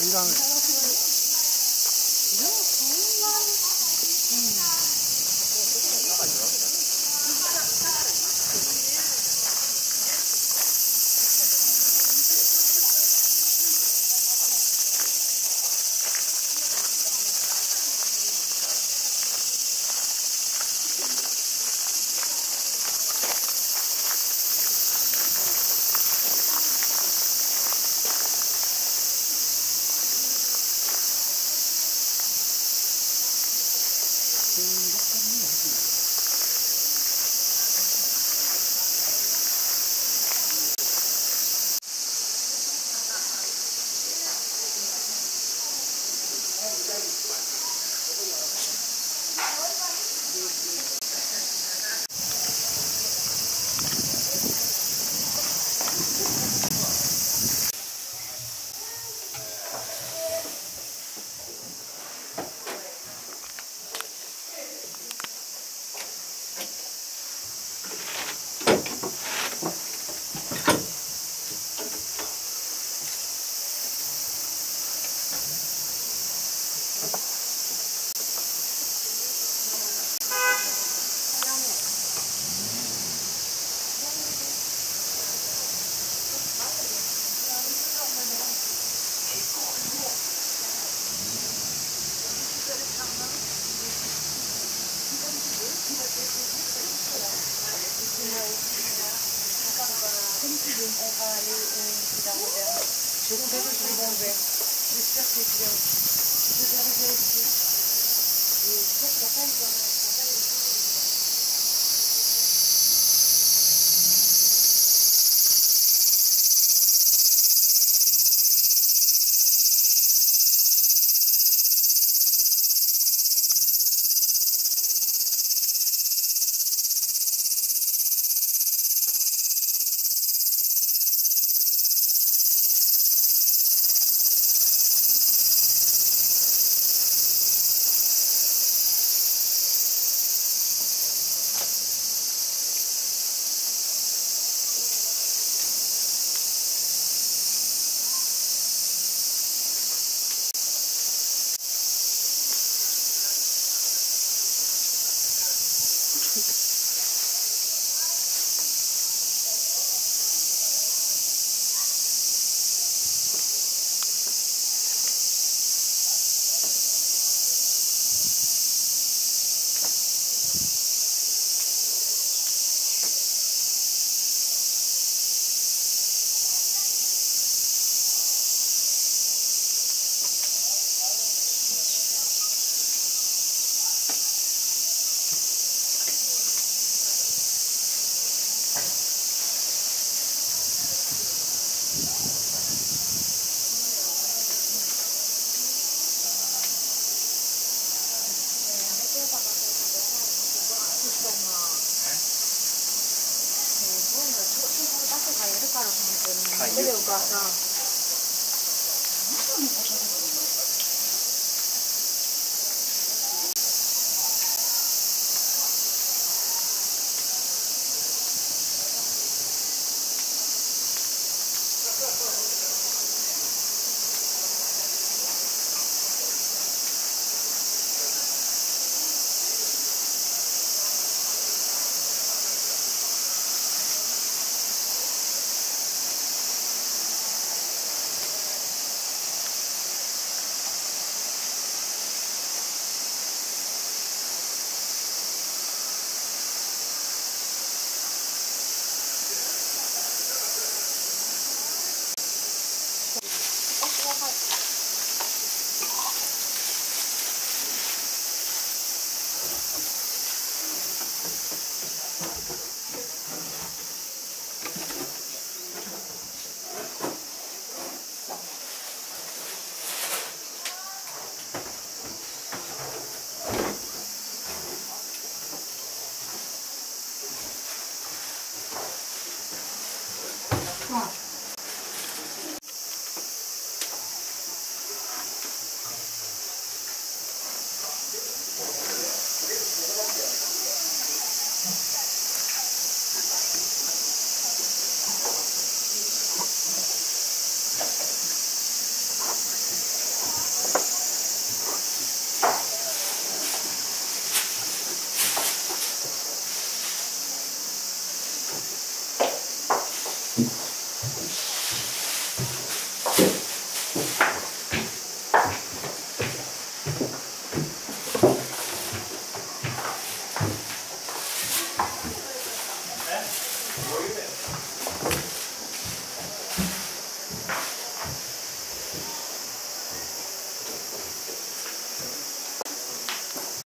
아니라는 comme tu veux. On va aller au Je que bon verre. J'espère que tu viens aussi. Je vais j'espère que va... やるから本当に、はい、お母さん。Where are you at?